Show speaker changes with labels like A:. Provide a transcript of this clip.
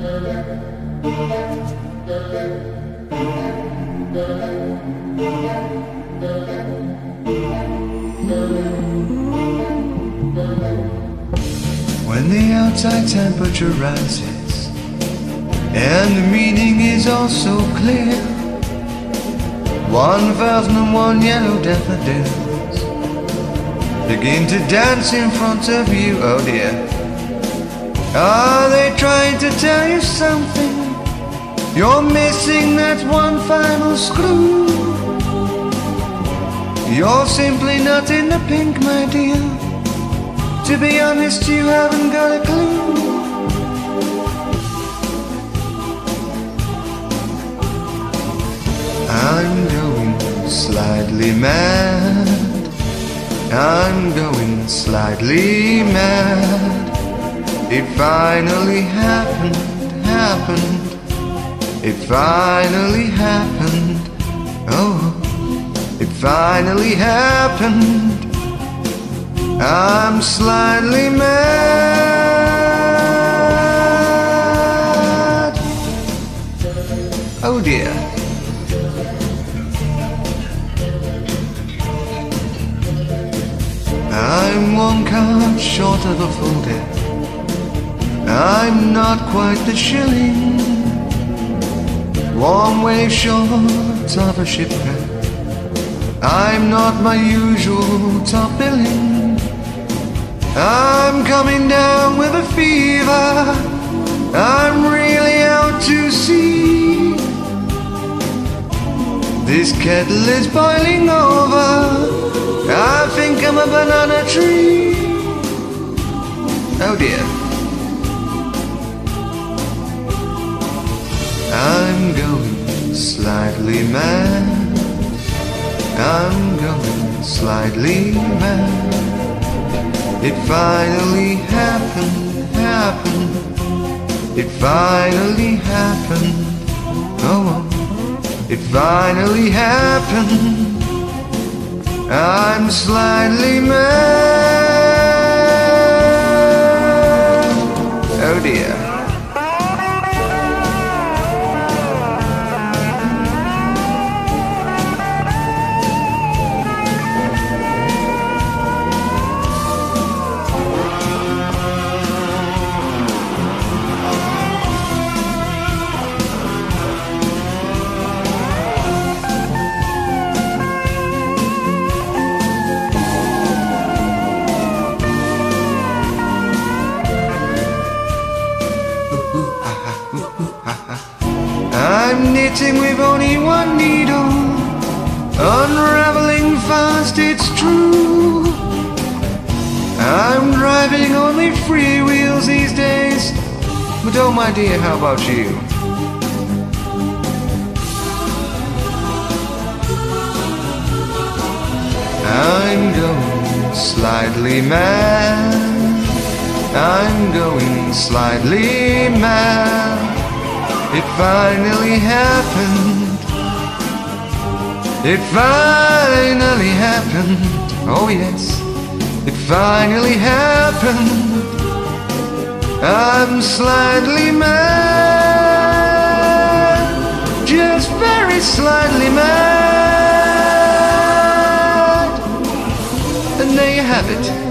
A: When the outside temperature rises and the meaning is also clear, 1001 yellow daffodils begin to dance in front of you, oh dear. Are they trying to tell you something? You're missing that one final screw. You're simply not in the pink, my dear. To be honest, you haven't got a clue. I'm going slightly mad. I'm going slightly mad. It finally happened, happened. It finally happened. Oh, it finally happened. I'm slightly mad. Oh dear. I'm one card short of a full deck. I'm not quite the shilling. One wave short of a shipwreck. I'm not my usual top billing. I'm coming down with a fever. I'm really out to sea. This kettle is boiling over. I think I'm a banana tree. Oh dear. I'm going slightly mad. I'm going slightly mad. It finally happened, happened. It finally happened. Oh, it finally happened. I'm slightly mad. I'm knitting with only one needle, unraveling fast, it's true. I'm driving only free wheels these days, but oh my dear, how about you? I'm going slightly mad. I'm going slightly mad. It finally happened. It finally happened. Oh, yes. It finally happened. I'm slightly mad. Just very slightly mad. And there you have it.